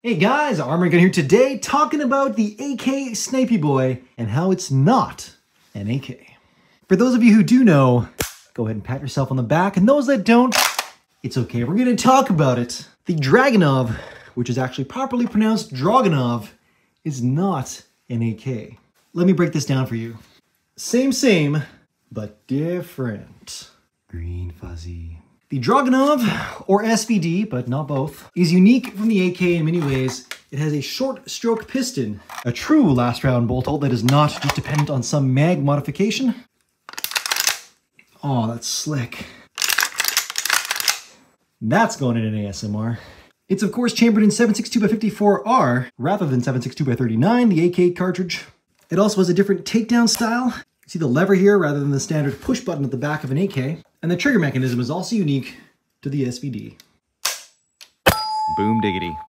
Hey guys, Arm&Gun here today talking about the AK Snipey Boy and how it's not an AK. For those of you who do know, go ahead and pat yourself on the back, and those that don't, it's okay, we're gonna talk about it. The Dragunov, which is actually properly pronounced Dragunov, is not an AK. Let me break this down for you. Same, same, but different. Green fuzzy. The Dragunov, or SVD, but not both, is unique from the AK in many ways. It has a short stroke piston, a true last round bolt hold that is not just dependent on some mag modification. Oh, that's slick. That's going in an ASMR. It's of course chambered in 762x54R rather than 762x39, the AK cartridge. It also has a different takedown style. See the lever here rather than the standard push button at the back of an AK. And the trigger mechanism is also unique to the SVD. Boom diggity.